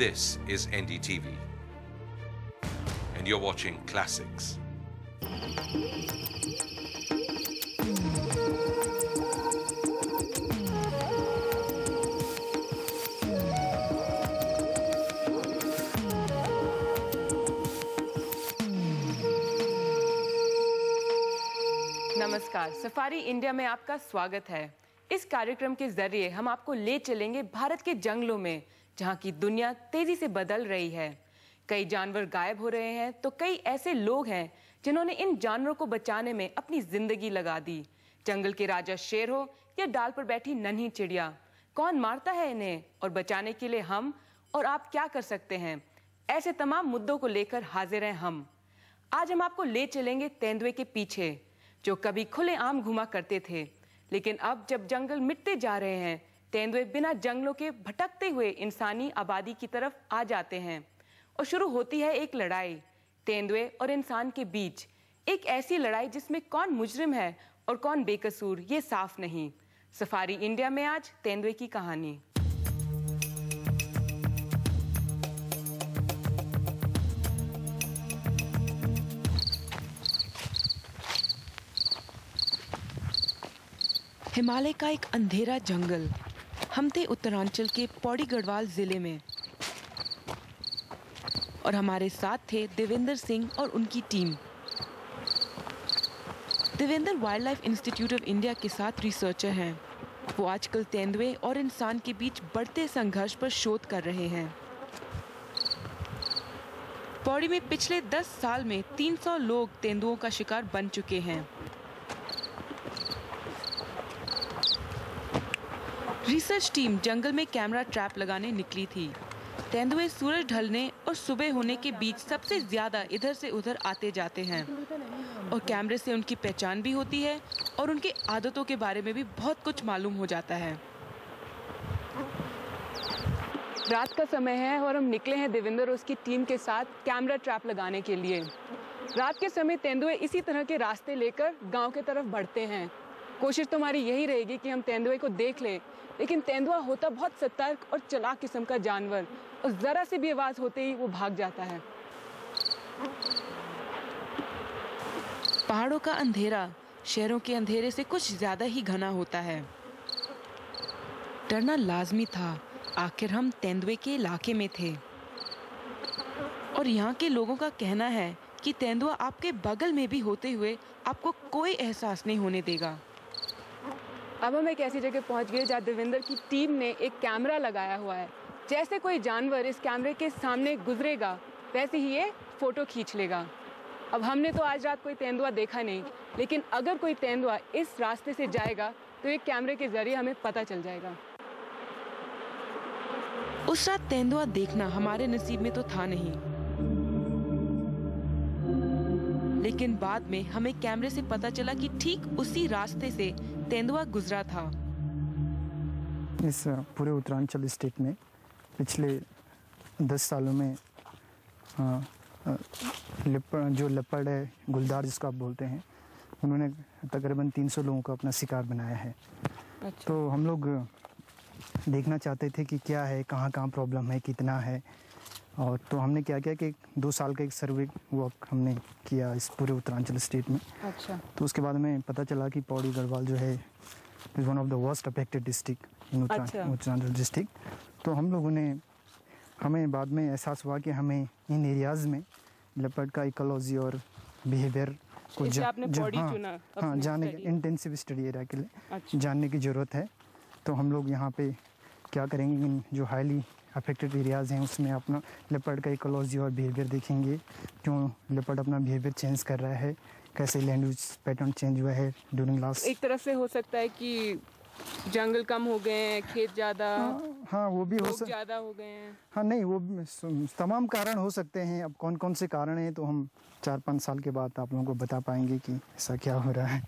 This is NDTV. And you're watching Classics. नमस्कार safari India में आपका स्वागत है इस कार्यक्रम के ज़रिए हम आपको ले चलेंगे भारत के जंगलों में, जहाँ की दुनिया तेज़ी से बदल रही है। कई जानवर गायब हो रहे हैं तो कई ऐसे लोग हैं जिन्होंने इन जानवरों को बचाने में अपनी ज़िंदगी लगा दी। जंगल के राजा शेर हो या डाल पर बैठी नन्ही चिड़िया, कौन मारता है इन्हें और बचाने के लिए हम और आप क्या कर सकते हैं? ऐसे तमाम मुद्दों को लेकर हाजिर हैं हम। आज हम आपको ले चलेंगे तेंदुए के पीछे, जो कभी खुले आम घुमा करते थे। लेकिन अब जब जंगल मिटते जा रहे हैं, तेंदुए बिना जंगलों के भटकते हुए इंसानी आबादी की तरफ़ आ जाते हैं। और शुरू होती है एक लड़ाई, तेंदुए और इंसान के बीच। एक ऐसी लड़ाई जिसमें कौन मुजरिम है और कौन बेकसूर, ये साफ़ नहीं। सफारी इंडिया में आज तेंदुए की कहानी। हिमालय का एक अंधेरा जंगल। हम थे उत्तरांचल के पौड़ी गढ़वाल ज़िले में। और हमारे साथ थे देवेंद्र सिंह और उनकी team. Devendra wildlife institute of India के साथ रिसर्चर हैं। वो आजकल तेंदुए और इंसान के बीच बढ़ते संघर्ष पर शोध कर रहे हैं। पौड़ी में पिछले 10 साल में 300 लोग तेंदुओं का शिकार बन चुके हैं। रिसर्च टीम जंगल में कैमरा ट्रैप लगाने निकली थी। तेंदुए सूरज ढलने और सुबह होने के बीच सबसे ज़्यादा इधर से उधर आते जाते हैं और कैमरे से उनकी पहचान भी होती है और उनकी आदतों के बारे में भी बहुत कुछ मालूम हो जाता है। रात का समय है और हम निकले हैं देवेंद्र और उसकी टीम के साथ कैमरा ट्रैप लगाने के लिए। रात के समय तेंदुए इसी तरह के रास्ते लेकर गाँव के तरफ़ बढ़ते हैं। कोशिश तो हमारी यही रहेगी कि हम तेंदुए को देख लें। लेकिन तेंदुआ होता बहुत सतर्क और चलाक किस्म का जानवर, और ज़रा से भी आवाज़ होते ही वो भाग जाता है। पहाड़ों का अंधेरा, शहरों के अंधेरे से कुछ ज़्यादा ही घना होता है। डरना लाजमी था, आखिर हम तेंदुए के इलाके में थे। और यहाँ के लोगों का कहना है कि तेंदुआ आपके बगल में भी होते हुए आपको कोई एहसास नहीं होने देगा। अब हम एक ऐसी जगह पहुँच गए जहाँ देवेंद्र की टीम ने एक कैमरा लगाया हुआ है। जैसे कोई जानवर इस कैमरे के सामने गुजरेगा, वैसे ही ये फ़ोटो खींच लेगा। अब हमने तो आज रात कोई तेंदुआ देखा नहीं, लेकिन अगर कोई तेंदुआ इस रास्ते से जाएगा तो ये कैमरे के ज़रिए हमें पता चल जाएगा। उस रात तेंदुआ देखना हमारे नसीब में तो था नहीं। लेकिन बाद में हमें कैमरे से पता चला कि ठीक उसी रास्ते से तेंदुआ गुजरा था इस पूरे उत्तरांचल स्टेट में पिछले दस सालों में आ, लिपड़ जो लेपर्ड है गुलदार जिसको आप बोलते हैं उन्होंने तकरीबन 300 लोगों को अपना शिकार बनाया है अच्छा। तो हम लोग देखना चाहते थे कि क्या है कहाँ कहाँ प्रॉब्लम है कितना है और तो हमने क्या किया कि दो साल का एक सर्वे वर्क हमने किया इस पूरे उत्तरांचल स्टेट में अच्छा तो उसके बाद हमें पता चला कि पौड़ी गढ़वाल जो है is one of the worst affected district in. Uttaranchal district तो हम लोगों ने हमें बाद में एहसास हुआ कि हमें इन एरियाज़ में लेपर्ड का इकोलॉजी और बिहेवियर को इसलिए आपने पौड़ी हाँ, चुना हाँ study। इंटेंसिव स्टडी एरिया के लिए अच्छा। जानने की ज़रूरत है तो हम लोग यहाँ पे क्या करेंगे इन जो हाईली अफेक्टेड एरियाज़ हैं उसमें अपना लेपर्ड का इकोलॉजी और बिहेवियर देखेंगे क्यों लेपर्ड अपना बिहेवियर चेंज कर रहा है कैसे लैंग्वेज पैटर्न चेंज हुआ है ड्यूरिंग लास्ट एक तरफ़ से हो सकता है कि जंगल कम हो गए हैं खेत ज़्यादा हाँ वो भी हो लोग सक ज़्यादा हो गए हैं। हाँ नहीं वो तमाम कारण हो सकते हैं। अब कौन कौन से कारण हैं तो हम चार पाँच साल के बाद आप लोगों को बता पाएँगे कि ऐसा क्या हो रहा है।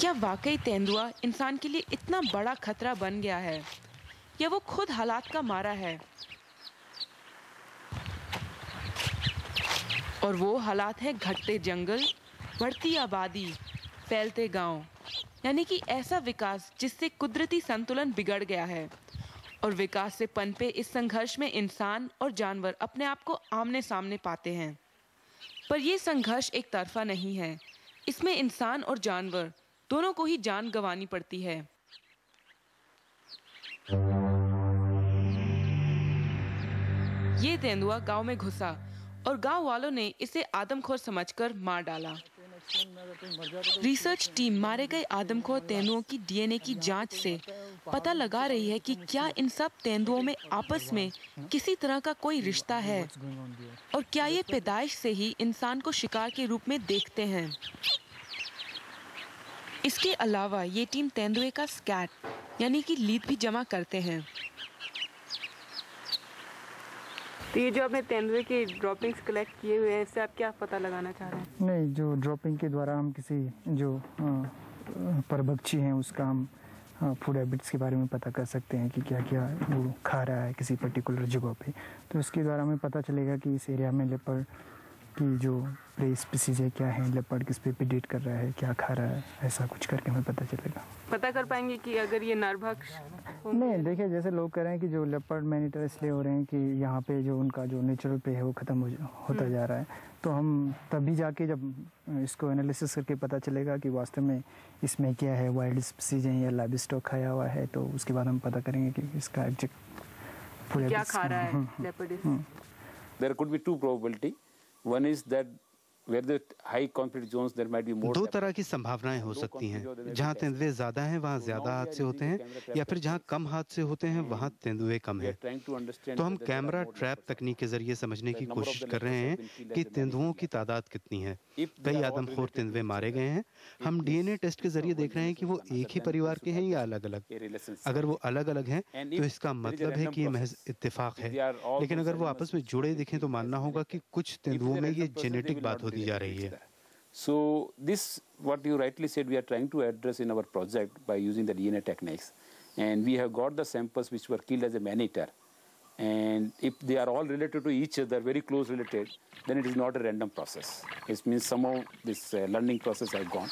क्या वाकई तेंदुआ इंसान के लिए इतना बड़ा खतरा बन गया है? या वो खुद हालात का मारा है? और वो हालात है घटते जंगल, बढ़ती आबादी, फैलते गाँव। यानी कि ऐसा विकास जिससे कुदरती संतुलन बिगड़ गया है। और विकास से पनपे इस संघर्ष में इंसान और जानवर अपने आप को आमने सामने पाते हैं। पर यह संघर्ष एक तरफा नहीं है। इसमें इंसान और जानवर दोनों को ही जान गंवानी पड़ती है। ये तेंदुआ गाँव में घुसा और गाँव वालों ने इसे आदमखोर समझकर मार डाला। रिसर्च टीम मारे गए आदमखोर तेंदुओं की डीएनए की जाँच से पता लगा रही है कि क्या इन सब तेंदुओं में आपस में किसी तरह का कोई रिश्ता है और क्या ये पैदाइश से ही इंसान को शिकार के रूप में देखते हैं। इसके अलावा ये टीम तेंदुए का स्कैट यानी कि लीद भी जमा करते हैं। तो ये जो आपने तेंदुए के ड्रॉपिंग्स कलेक्ट किए हुए हैं इससे आप क्या पता लगाना चाह रहे हैं? नहीं जो ड्रॉपिंग के द्वारा हम किसी जो परभक्षी हैं उसका हम फ़ूड हैबिट्स के बारे में पता कर सकते हैं कि क्या क्या वो खा रहा है किसी पर्टिकुलर जगह पे। तो इसके द्वारा हमें पता चलेगा कि इस एरिया में लेपर्ड की जो प्रे स्पीसीज है क्या है लेपर्ड किस पे पिडेट कर रहा है क्या खा रहा है ऐसा कुछ करके हमें पता चलेगा। पता कर पाएँगे कि अगर ये नरभक्ष नहीं देखिए जैसे लोग कह रहे हैं कि जो लेपर्ड मैनिटर इसलिए हो रहे हैं कि यहाँ पे जो उनका जो नेचुरल पे है वो ख़त्म हो होता जा रहा है। तो हम तभी जाके जब इसको एनालिसिस करके पता चलेगा कि वास्तव में इसमें क्या है वाइल्ड स्पीसीज है या लाइव स्टॉक खाया हुआ है तो उसके बाद हम पता करेंगे कि इसका एग्जैक्ट पूरा क्या खा रहा हम्म, है leopard there could be two probability. One is that दो तरह की संभावनाएँ हो सकती हैं। जहाँ तेंदुए ज़्यादा हैं वहाँ ज़्यादा हादसे होते हैं या फिर जहाँ कम हादसे होते हैं वहाँ तेंदुए कम हैं। तो हम कैमरा ट्रैप तकनीक के ज़रिए समझने की कोशिश कर रहे हैं कि तेंदुओं की तादाद कितनी है। कई आदमखोर तेंदुए मारे गए हैं। हम डीएनए टेस्ट के ज़रिए देख रहे हैं कि वो एक ही परिवार के हैं या अलग अलग अगर वो अलग अलग है तो इसका मतलब है कि ये महज इतफाक है। लेकिन अगर वो आपस में जुड़े दिखे तो मानना होगा की कुछ तेंदुओं में ये जेनेटिक बात होती So this, what you rightly said, we are trying to address in our project by using the DNA techniques. And we have got the samples which were killed as a man-eater. And if they are all related to each other, very close related, then it is not a random process. It means somehow this uh, learning process has gone.